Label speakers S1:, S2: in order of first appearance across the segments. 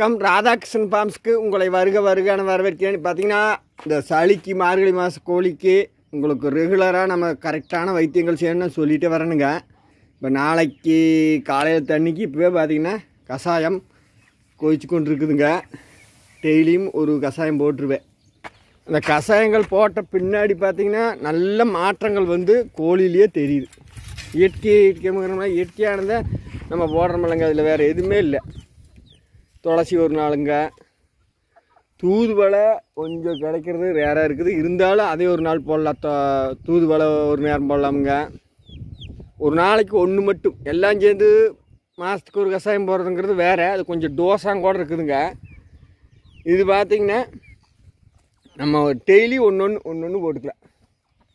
S1: Come Radhakrishnan ஃபார்ம்ஸ்க்கு உங்களை வருக வருகான வரவேற்கிறேன். பார்த்தீங்கன்னா இந்த சளிக்கு மார்கழி மாத கோழிக்கு உங்களுக்கு ரெகுலராக நம்ம கரெக்டான வைத்தியங்கள் செய்யணும்னு சொல்லிட்டு வரணுங்க. இப்போ நாளைக்கு காலையில் தண்ணிக்கு இப்போவே பார்த்தீங்கன்னா கஷாயம் கொதிச்சு கொண்டு இருக்குதுங்க டெய்லியும் ஒரு கஷாயம் போட்டுருவேன். அந்த கஷாயங்கள் போட்ட பின்னாடி பார்த்திங்கன்னா நல்ல மாற்றங்கள் வந்து கோழிலேயே தெரியுது. இயற்கை இயற்கை இயற்கையானதை நம்ம போடுறோமில்லங்க அதில் வேறு எதுவுமே இல்லை. துளசி ஒரு நாளுங்க. தூதுவலை கொஞ்சம் கிடைக்கிறது ரேராக இருக்குது. இருந்தாலும் அதே ஒரு நாள் போடலாம். தூதுவலை ஒரு நேரம் போடலாமுங்க. ஒரு நாளைக்கு ஒன்று மட்டும். எல்லாம் சேர்ந்து மாதத்துக்கு ஒரு கஷாயம் போடுறதுங்கிறது வேறு. அது கொஞ்சம் டோஸாக கூட இருக்குதுங்க. இது பார்த்திங்கன்னா நம்ம டெய்லி ஒன்று ஒன்று ஒன்று ஒன்று போட்டுக்கலாம்.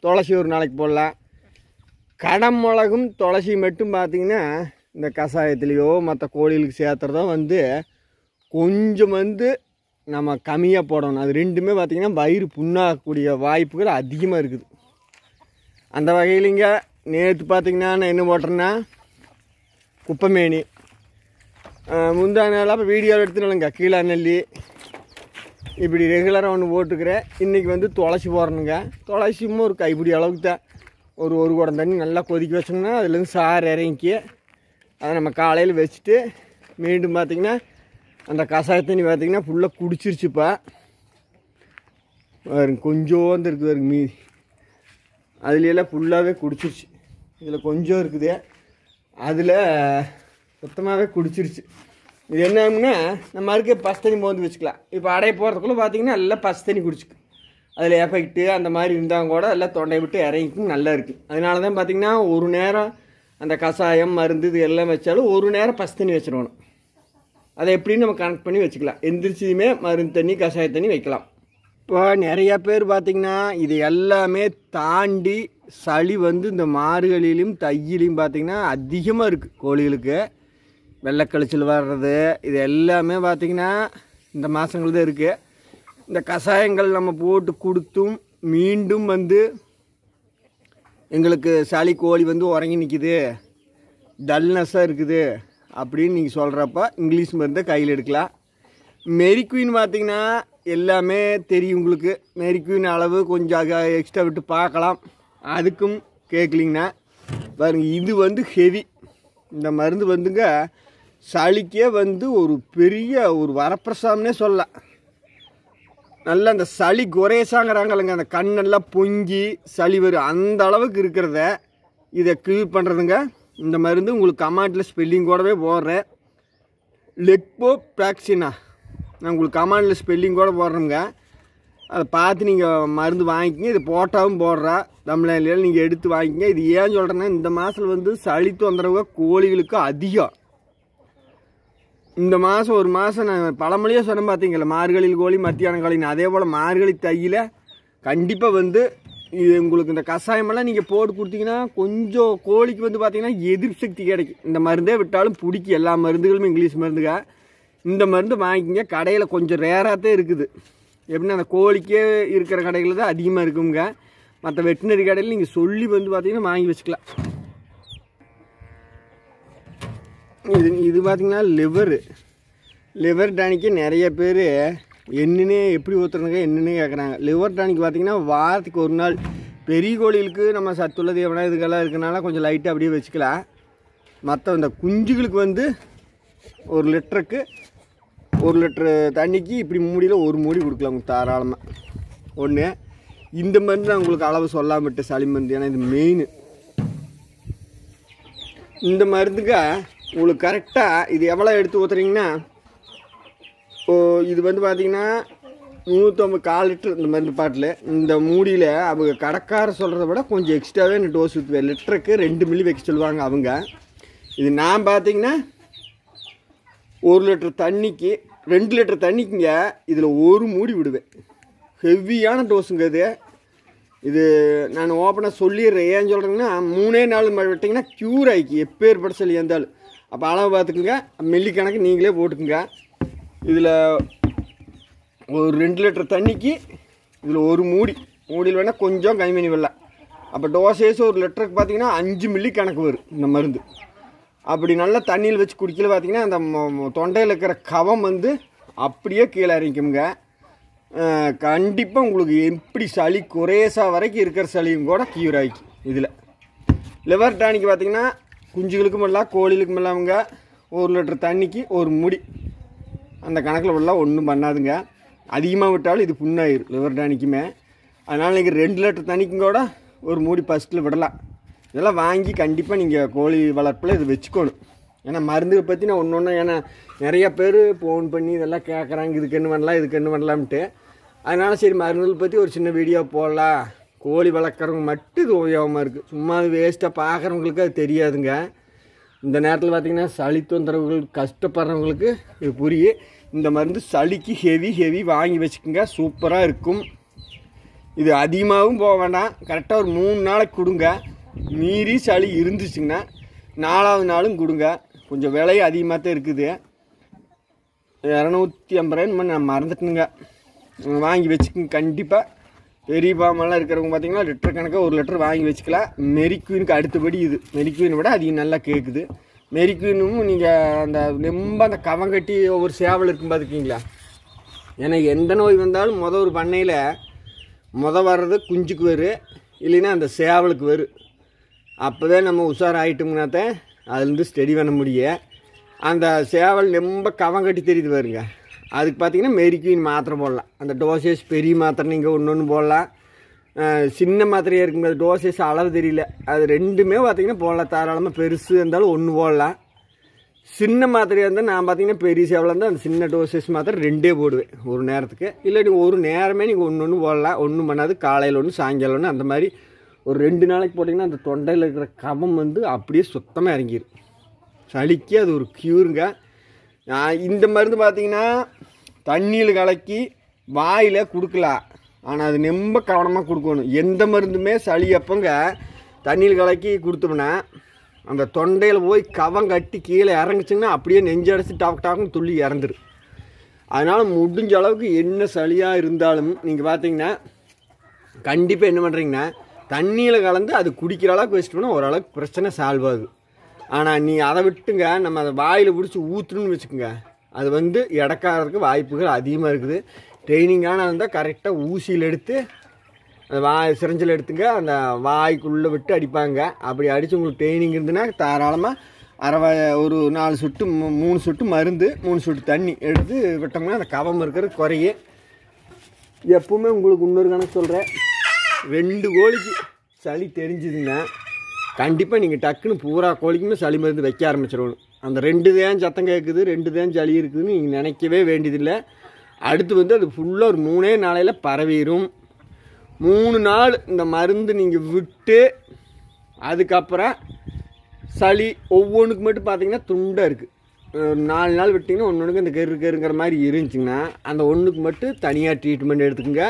S1: துளசி ஒரு நாளைக்கு போடலாம். கடம் மிளகும் துளசி மட்டும் பார்த்திங்கன்னா இந்த கஷாயத்துலேயோ மற்ற கோழிகளுக்கு சேர்த்துறதோ வந்து கொஞ்சம் வந்து நம்ம கம்மியாக போடணும். அது ரெண்டுமே பார்த்திங்கன்னா வயிறு புண்ணாகக்கூடிய வாய்ப்புகள் அதிகமாக இருக்குது. அந்த வகையிலிங்க நேற்று பார்த்திங்கன்னா நான் என்ன போட்டேன்னா குப்பைமேனி. முந்தா நாளாக அப்போ வீடியோ எடுத்துனாலுங்க கீழே நெல்லி. இப்படி ரெகுலராக ஒன்று போட்டுக்கிறேன். இன்றைக்கி வந்து துளசி போடணுங்க. துளசியும் ஒரு கைப்பிடி அளவுக்கு தான். ஒரு ஒரு குடம் தண்ணி நல்லா கொதிக்க வச்சோம்னா அதுலேருந்து சாறு இறங்கி அதை நம்ம காலையில் வச்சுட்டு மீண்டும் பார்த்திங்கன்னா அந்த கஷாயத்தை தண்ணி பார்த்திங்கன்னா ஃபுல்லாக குடிச்சிருச்சுப்பா பாருங்க கொஞ்சோண்டு இருக்குது பாருங்க மீதி. அதுலையெல்லாம் ஃபுல்லாகவே குடிச்சிருச்சு. இதில் கொஞ்சம் இருக்குது. அதில் சுத்தமாகவே குடிச்சிருச்சு. இது என்னன்னா நம்ம இருக்க பசு தண்ணி மோந்து வச்சுக்கலாம். இப்போ அடைய போகிறதுக்குள்ளே பார்த்தீங்கன்னா எல்லாம் பசு தண்ணி குடிச்சுக்கு. அதில் எஃபெக்ட்டு அந்த மாதிரி இருந்தால் கூட எல்லாம் தொண்டை விட்டு இறங்கிக்கும் நல்லா இருக்குது அதனால தான் பார்த்தீங்கன்னா ஒரு நேரம் அந்த கஷாயம் மருந்து இது எல்லாம் வச்சாலும் ஒரு நேரம் பசு தண்ணி வச்சிடணும் அதை எப்படின்னு நம்ம கனெக்ட் பண்ணி வச்சுக்கலாம். எந்திரிச்சியுமே மருந்து தண்ணி கஷாய தண்ணி வைக்கலாம். இப்போ நிறையா பேர் பார்த்திங்கன்னா இது எல்லாமே தாண்டி சளி வந்து இந்த மாறுகளிலும் தையிலையும் பார்த்திங்கன்னா அதிகமாக இருக்குது கோழிகளுக்கு. வெள்ளைக்கழிச்சல் வர்றது இது எல்லாமே பார்த்திங்கன்னா இந்த மாதங்கள் தான் இருக்குது இந்த கஷாயங்கள் நம்ம போட்டு கொடுத்தும் மீண்டும் வந்து எங்களுக்கு சளி கோழி வந்து உறங்கி நிற்கிது டல்னஸ்ஸாக இருக்குது. அப்படின்னு நீங்கள் சொல்கிறப்ப இங்கிலீஷ் மருந்தை கையில் எடுக்கலாம். மெரி குயின் பார்த்திங்கன்னா எல்லாமே தெரியும் உங்களுக்கு. மெரிக்வீன் அளவு கொஞ்சம் எக்ஸ்ட்ரா விட்டு பார்க்கலாம். அதுக்கும் கேட்கலிங்கண்ணா பாருங்க இது வந்து ஹெவி இந்த மருந்து வந்துங்க சளிக்கே வந்து ஒரு பெரிய ஒரு வரப்பிரசாதம்னே சொல்லலாம். நல்லா அந்த சளி குறையசாங்கிறாங்கல்லங்க அந்த கண்ணெல்லாம் பொங்கி சளி வரும். அந்த அளவுக்கு இருக்கிறத இதை க்யூர் பண்ணுறதுங்க இந்த மருந்து உங்களுக்கு கமாண்டில் ஸ்பெல்லிங் கூடவே போடுறேன். லெக்போ பிராக்சினா நான் உங்களுக்கு கமாண்டில் ஸ்பெல்லிங் கூட போடுறேங்க. அதை பார்த்து நீங்கள் மருந்து வாங்கிக்கிங்க. இது போட்டாவும் போடுறா. தமிழ்நாட்டில் நீங்கள் எடுத்து வாங்கிக்கிங்க. இது ஏன் சொல்கிறேன்னா இந்த மாதத்தில் வந்து சளி தொந்தரவு கோழிகளுக்கு அதிகம். இந்த மாதம் ஒரு மாதம் நான் பழமொழியாக சொன்னேன் பார்த்தீங்களா மார்கழியில் கோழி மத்தியான கோழின்னு. அதே போல் மார்கழி தையில் கண்டிப்பாக வந்து இது உங்களுக்கு இந்த கஷாயமெல்லாம் நீங்கள் போட்டு கொடுத்தீங்கன்னா கொஞ்சம் கோழிக்கு வந்து பார்த்தீங்கன்னா எதிர்ப்பு சக்தி கிடைக்கும். இந்த மருந்தே விட்டாலும் பிடிக்கும் எல்லா மருந்துகளும் இங்கிலீஷ் மருந்துங்க. இந்த மருந்து வாங்கிக்கிங்க. கடையில் கொஞ்சம் ரேராகத்தே இருக்குது. எப்படின்னா அந்த கோழிக்கே இருக்கிற கடைகளில் தான் அதிகமாக இருக்குங்க. மற்ற வெட்டினரி கடையில் நீங்கள் சொல்லி வந்து பார்த்தீங்கன்னா வாங்கி வச்சுக்கலாம். இது இது பார்த்தீங்கன்னா லிவரு லிவர் டானிக்கு நிறைய பேர் என்னன்னே எப்படி ஊற்றுறதுங்க என்னன்னே கேட்குறாங்க லிவர் டானிக் பார்த்தீங்கன்னா வாரத்துக்கு ஒரு நாள். பெரிய கோழிகளுக்கு நம்ம சத்துள்ள தேவனா இதுக்கெல்லாம் இருக்கனால கொஞ்சம் லைட்டாக அப்படியே வச்சுக்கலாம். மற்ற இந்த குஞ்சுகளுக்கு வந்து ஒரு லிட்டருக்கு ஒரு லிட்டரு தண்ணிக்கு இப்படி மூடியில் ஒரு மூடி கொடுக்கலாம் உங்களுக்கு தாராளமாக ஒன்று இந்த மருந்து நான் உங்களுக்கு அளவு சொல்லாமட்டு சளி மருந்து. ஏன்னா இது மெயின் இந்த மருந்துக்கு உங்களுக்கு கரெக்டாக இது எவ்வளோ எடுத்து ஊற்றுறீங்கன்னா இது வந்து பார்த்தீங்கன்னா நூற்றம்பது கால் லிட்டர் இந்த மருந்து பாட்டில். இந்த மூடியில் அவங்க கடைக்கார சொல்கிறத விட கொஞ்சம் எக்ஸ்ட்ராவே இந்த டோஸ் ஊற்றுவேன் லிட்டருக்கு ரெண்டு மில்லி வைக்க சொல்லுவாங்க அவங்க. இது நான் பார்த்தீங்கன்னா ஒரு லிட்டர் தண்ணிக்கு ரெண்டு லிட்டர் தண்ணிக்குங்க இதில் ஒரு மூடி விடுவேன். ஹெவியான டோஸுங்க இது இது நான் ஓப்பனாக சொல்லிடுறேன். ஏன் சொல்கிறேங்கன்னா மூணே நாள் மழை விட்டிங்கன்னா க்யூர் ஆகிக்கு எப்பேற்பட்ட சொல்லி இருந்தாலும் அப்போ அளவு பார்த்துக்குங்க மில்லி கணக்கு நீங்களே போட்டுக்குங்க. இதில் ஒரு ரெண்டு லிட்டர் தண்ணிக்கு இதில் ஒரு மூடி. மூடியில் வேணால் கொஞ்சம் கைமணி வெள்ளை. அப்போ டோசேஸ் ஒரு லிட்டருக்கு பார்த்தீங்கன்னா அஞ்சு மில்லி கணக்கு வரும் இந்த மருந்து. அப்படி நல்லா தண்ணியில் வச்சு குடிக்கல பார்த்தீங்கன்னா அந்த தொண்டையில் இருக்கிற கவம் வந்து அப்படியே கீழே இறங்கிக்குங்க கண்டிப்பாக உங்களுக்கு எப்படி சளி குறையசா வரைக்கும் இருக்கிற சளியும் கூட க்யூர் ஆகிக்கும் இதில். லிவர் டானிக் பார்த்திங்கன்னா குஞ்சுகளுக்கும் எல்லாம் கோழிகளுக்கும் இல்லாமங்க ஒரு லிட்டர் தண்ணிக்கு ஒரு முடி. அந்த கணக்கில் விடலாம் ஒன்றும் பண்ணாதுங்க. அதிகமாக விட்டாலும் இது புண்ணாயிரும். லிவர் டானிக்குமே. அதனால் நீங்கள் ரெண்டு லிட்டர் தண்ணிக்கும் கூட ஒரு மூடி ஃபஸ்ட்டில் விடலாம். இதெல்லாம் வாங்கி கண்டிப்பாக நீங்கள் கோழி வளர்ப்பில் இது வச்சுக்கணும். ஏன்னா மருந்துகளை பற்றி நான் ஒன்று ஒன்று ஏன்னா நிறைய பேர் ஃபோன் பண்ணி இதெல்லாம் கேட்குறாங்க இதுக்கு என்ன பண்ணலாம் இதுக்கு என்ன பண்ணலாம்ட்டு அதனால் சரி மருந்துகள் பற்றி ஒரு சின்ன வீடியோ போடலாம். கோழி வளர்க்குறவங்க மட்டும் இது உபயோகமாக இருக்குது சும்மா அது வேஸ்ட்டாக பார்க்குறவங்களுக்கு அது தெரியாதுங்க. இந்த நேரத்தில் பார்த்திங்கன்னா சளி தொந்தரவுகள் கஷ்டப்படுறவங்களுக்கு இது புரியும் இந்த மருந்து சளிக்கு ஹெவி ஹெவி வாங்கி வச்சுக்கோங்க. சூப்பராக இருக்கும். இது அதிகமாகவும் போக வேண்டாம். கரெக்டாக ஒரு மூணு நாளைக்கு கொடுங்க. மீறி சளி இருந்துச்சுங்கன்னா நாலாவது நாளும் கொடுங்க. கொஞ்சம் விலை அதிகமாக தான் இருக்குது. இரநூத்தி ஐம்பது ரூபாய் நான் மறந்துட்டுங்க வாங்கி வச்சுக்கோங்க. கண்டிப்பாக பெரிய பாமெல்லாம் இருக்கிறவங்க பார்த்தீங்கன்னா லிட்டர் கணக்காக ஒரு லிட்டர் வாங்கி வச்சுக்கலாம் மெரிக்வீனுக்கு அடுத்தபடி இது. மெரிக்வீனை விட அதிகம் நல்லா கேட்குது மெரிக்வீனும் நீங்கள் அந்த ரொம்ப அந்த கவங்கட்டி ஒவ்வொரு சேவல் இருக்கும் பார்த்துக்கிங்களா ஏன்னா எந்த நோய் வந்தாலும் மொதல் ஒரு பண்ணையில் மொதல் வர்றது குஞ்சுக்கு வரும் இல்லைன்னா அந்த சேவலுக்கு வரும் அப்போ தான் நம்ம உஷாராயிட்டோம்னா தான் அதுலேருந்து ஸ்டடி பண்ண முடியும். அந்த சேவல் ரொம்ப கவம் கட்டி தெரியுது பாருங்க. அதுக்கு பார்த்தீங்கன்னா மெரிக்வீன் மாத்திரை போடலாம். அந்த டோசேஜ் பெரிய மாத்திரை நீங்கள் ஒன்று ஒன்று போடலாம். சின்ன மாத்திரையாக இருக்கும்போது அது டோசேஜ் அளவு தெரியல. அது ரெண்டுமே பார்த்திங்கன்னா போடலாம் தாராளமாக பெருசு இருந்தாலும் ஒன்று போடலாம். சின்ன மாத்திரையாக இருந்தால் நான் பார்த்தீங்கன்னா பெரிய சேவலாக இருந்தால் அந்த சின்ன டோசஸ் மாத்திரை ரெண்டே போடுவேன் ஒரு நேரத்துக்கு. இல்லை நீங்கள் ஒரு நேரமே நீங்கள் ஒன்று ஒன்று போடலாம். ஒன்றும் பண்ணாது காலையில் ஒன்று சாயங்காலம் ஒன்று அந்த மாதிரி ஒரு ரெண்டு நாளைக்கு போட்டிங்கன்னா அந்த தொண்டையில் இருக்கிற கபம் வந்து அப்படியே சுத்தமாக இறங்கிடும் சளிக்கு அது ஒரு க்யூருங்க நான் இந்த மருந்து பார்த்தீங்கன்னா தண்ணியில் கலக்கி வாயில் கொடுக்கலாம் ஆனால் அது ரொம்ப கவனமாக கொடுக்கணும். எந்த மருந்துமே சளி அப்பங்க தண்ணியில் கலக்கி கொடுத்தோம்னா அந்த தொண்டையில் போய் கவம் கட்டி கீழே இறங்குச்சிங்கன்னா அப்படியே நெஞ்சடைச்சு டாக் டாக்னு துள்ளி இறந்துரு. அதனால் முடிஞ்ச அளவுக்கு என்ன சளியாக இருந்தாலும் நீங்கள் பார்த்தீங்கன்னா கண்டிப்பாக என்ன பண்ணுறீங்கன்னா தண்ணியில் கலந்து அது குடிக்கிற அளவுக்கு வச்சுட்டோம்னா ஓரளவுக்கு பிரச்சனை சால்வ் ஆகுது. ஆனால் நீ அதை விட்டுங்க நம்ம அதை வாயில் பிடிச்சி ஊற்றுணுன்னு வச்சுக்கோங்க அது வந்து இடக்காரருக்கு வாய்ப்புகள் அதிகமாக இருக்குது. ட்ரைனிங்கான இருந்தால் கரெக்டாக ஊசியில் எடுத்து அந்த வாய் சிரஞ்சில் எடுத்துங்க அந்த வாய்க்குள்ளே விட்டு அடிப்பாங்க. அப்படி அடித்து உங்களுக்கு ட்ரைனிங் இருந்துன்னா தாராளமாக அரை ஒரு நாலு சொட்டு மூ- மூணு சொட்டு மருந்து மூணு சொட்டு தண்ணி எடுத்து விட்டோம்னா அந்த கவம் இருக்கிறது குறையும் எப்பவுமே உங்களுக்கு இன்னொரு கணக்கு சொல்கிறேன் ரெண்டு கோழிக்கு சளி தெரிஞ்சுதுன்னா கண்டிப்பாக நீங்கள் டக்குன்னு பூரா கோழிக்குமே சளி மருந்து வைக்க ஆரம்பிச்சிடணும் அந்த ரெண்டு தான் சத்தம் கேட்குது ரெண்டு தான் சளி இருக்குதுன்னு நீங்கள் நினைக்கவே வேண்டியதில்லை. அடுத்து வந்து அது ஃபுல்லாக ஒரு மூணே நாளையில் பரவிடும் மூணு நாள் இந்த மருந்து நீங்கள் விட்டு அதுக்கப்புறம் சளி ஒவ்வொன்றுக்கு மட்டும் பார்த்தீங்கன்னா துண்டாக இருக்குது ஒரு நாலு நாள் விட்டிங்கன்னா ஒன்று ஒன்றுக்கு இந்த கரு கருங்கிற மாதிரி இருந்துச்சுங்கன்னா அந்த ஒன்றுக்கு மட்டும் தனியாக ட்ரீட்மெண்ட் எடுத்துக்கோங்க.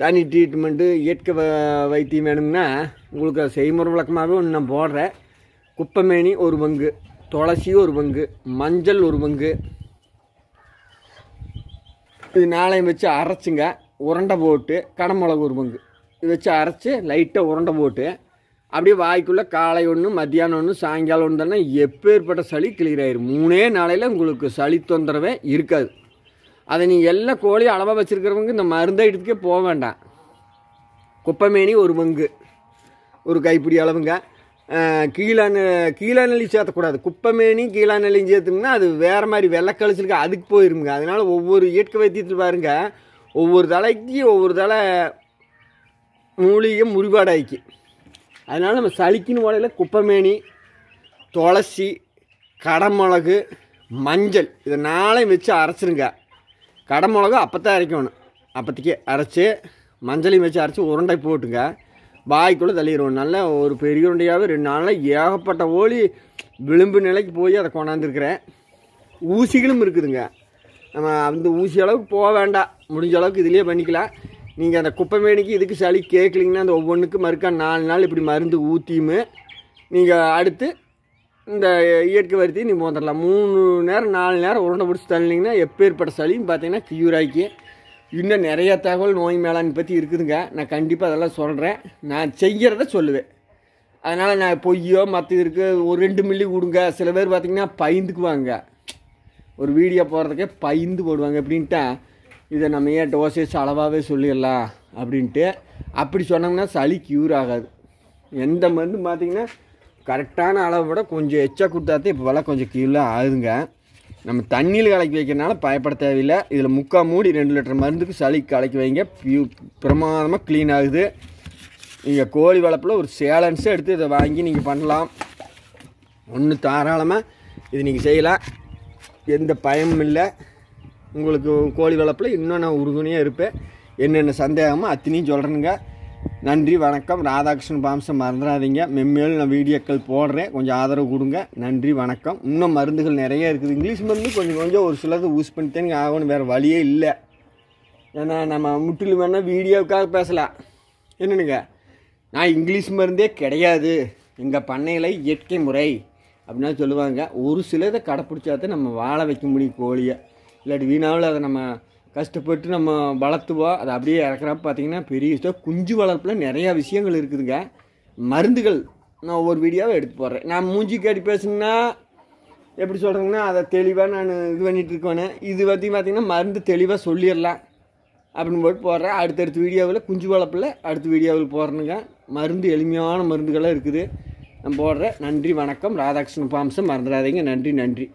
S1: தனி ட்ரீட்மெண்ட்டு இயற்கை வைத்தியம் வேணும்னா உங்களுக்கு செய்முறை விளக்கமாகவே ஒன்று நான் போடுறேன். குப்பைமேனி ஒரு பங்கு துளசி ஒரு பங்கு மஞ்சள் ஒரு பங்கு. இது நாளையும் வச்சு அரைச்சிங்க. உருண்டை போட்டு கடமிளகு ஒரு பங்கு. இது வச்சு அரைச்சி லைட்டாக உருண்டை போட்டு அப்படியே வாய்க்குள்ளே காலை ஒன்று மத்தியானம் ஒன்று சாயங்காலம் ஒன்று தானே எப்பேற்பட்ட சளி கிளியர் ஆயிரும். மூணே நாளையில் உங்களுக்கு சளி தொந்தரவே இருக்காது. அதை நீங்கள் எல்லா கோழியும் அளவாக வச்சுருக்கிறவங்க இந்த மருந்தை எடுத்துக்கே போக வேண்டாம். குப்பைமேனி ஒரு பங்கு. ஒரு கைப்பிடி அளவுங்க. அஹ், கீழான கீழாநெல்லி சேர்த்தக்கூடாது குப்பைமேனி கீழாநெல்லியும் சேர்த்தோம்னா அது வேறு மாதிரி வெள்ளை கழிச்சிருக்கு அதுக்கு போயிருங்க. அதனால் ஒவ்வொரு இயற்கை வைத்தியத்தில் பாருங்க. ஒவ்வொரு தலைக்கு ஒவ்வொரு தலை மூலிகை முறிபாடாயிக்கு அதனால் நம்ம சளிக்குன்னு உடையில் குப்பைமேனி துளசி கடமிளகு மஞ்சள் இதை நாளையும் வச்சு அரைச்சிருங்க. கடமிளகு தான் அரைக்கணும். அப்போத்திக்கே அரைச்சி மஞ்சளையும் வச்சு அரைச்சி உருண்டை போட்டுங்க. வாய்க்குள்ளே தள்ளிடுவோம் நல்லா ஒரு பெரிய உருண்டையாகவே ரெண்டு நாளில் ஏகப்பட்ட ஓலி விளிம்பு நிலைக்கு போய் அதை கொண்டாந்துருக்குறேன். ஊசிகளும் இருக்குதுங்க. நம்ம அந்த ஊசி அளவுக்கு போக வேண்டாம். முடிஞ்ச அளவுக்கு இதுலேயே பண்ணிக்கலாம். நீங்கள் அந்த குப்பை மேனிக்கு இதுக்கு சளி கேட்கலிங்கன்னா அந்த ஒவ்வொன்றுக்கு மறுக்கா நாலு நாள் இப்படி மருந்து ஊற்றியுமே நீங்கள் அடுத்து இந்த இயற்கை வருத்தி நீங்கள் போந்துடலாம் மூணு நேரம் நாலு நேரம் உருண்டை பிடிச்சி தள்ளினீங்கன்னா எப்பேற்பட்ட சளின்னு பார்த்தீங்கன்னா கியூர் ஆக்கி இன்னும் நிறைய தகவல் நோய் மேலாண்மை பற்றி இருக்குதுங்க. நான் கண்டிப்பாக அதெல்லாம் சொல்கிறேன் நான் செய்கிறத சொல்லுவேன். அதனால் நான் பொய்யோ மற்ற இருக்கு ஒரு ரெண்டு மில்லி கொடுங்க. சில பேர் பார்த்திங்கன்னா பயந்துக்குவாங்க. ஒரு வீடியோ போடுறதுக்கே பயந்து போடுவாங்க. எப்படின்ட்டா இதை நம்ம ஏன் டோசேஜ் அளவாகவே சொல்லிடலாம்? அப்படின்ட்டு. அப்படி சொன்னோம்னா சளி க்யூர் ஆகாது. எந்த மருந்து பார்த்திங்கன்னா கரெக்டான அளவை விட கொஞ்சம் எச்சா கொடுத்தாத்தே இப்போ கொஞ்சம் கீழே ஆகுதுங்க. நம்ம தண்ணியில் கலக்கி வைக்கிறனால பயப்பட தேவையில்லை. இதில் முக்கால் மூடி ரெண்டு லிட்டர் மருந்துக்கு சளி கலக்கி வைங்க. பியூ பிரமாதமாக க்ளீன் ஆகுது. நீங்கள் கோழி வளர்ப்பில் ஒரு சேலன்ஸை எடுத்து இதை வாங்கி நீங்கள் பண்ணலாம். ஒன்று தாராளமாக இது நீங்கள் செய்யலாம். எந்த பயமும் இல்லை. உங்களுக்கு கோழி வளர்ப்பில் இன்னும் நான் உறுதுணையாக இருப்பேன். என்னென்ன சந்தேகமோ அத்தனையும் சொல்கிறேனுங்க நன்றி வணக்கம். ராதாகிருஷ்ணன் பாம்சம் மறந்துடாதீங்க. மென்மேலும் நான் வீடியோக்கள் போடுறேன். கொஞ்சம் ஆதரவு கொடுங்க. நன்றி வணக்கம். இன்னும் மருந்துகள் நிறைய இருக்குது. இங்கிலீஷ் மருந்து கொஞ்சம் கொஞ்சம் ஒரு சிலது யூஸ் பண்ணிட்டேன்னு ஆகணும். வேறு வழியே இல்லை. ஏன்னா நம்ம முற்றிலும் வேணால் வீடியோவுக்காக பேசலாம். என்னென்னுங்க நான் இங்கிலீஷ் மருந்தே கிடையாது. எங்கள் பண்ணையில் இயற்கை முறை அப்படின்னா சொல்லுவாங்க. ஒரு சிலதை கடைப்பிடிச்சா தான் நம்ம வாழ வைக்க முடியும் கோழியை. இல்லாட்டி வீணாவில் அதை நம்ம கஷ்டப்பட்டு நம்ம வளர்த்துவோம் அதை அப்படியே இறக்குறப்ப பார்த்தீங்கன்னா பெரிய விஷயம் குஞ்சு வளர்ப்பில் நிறையா விஷயங்கள் இருக்குதுங்க. மருந்துகள் நான் ஒவ்வொரு வீடியோவை எடுத்து போடுறேன். நான் மூஞ்சி கேட்டு பேசுனா எப்படி சொல்கிறேங்கன்னா அதை தெளிவாக நான் இது பண்ணிகிட்டு இருக்கேன். இது பற்றி பார்த்தீங்கன்னா மருந்து தெளிவாக சொல்லிடலாம் அப்படின்னு போட்டு போடுறேன். அடுத்தடுத்த வீடியோவில் குஞ்சு வளர்ப்பில் அடுத்த வீடியோவில் போடுறேனுங்க. மருந்து எளிமையான மருந்துகளாக இருக்குது. நான் போடுறேன். நன்றி வணக்கம். ராதாகிருஷ்ணன் பாம்சம். மறந்துடாதீங்க. நன்றி நன்றி.